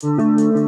Música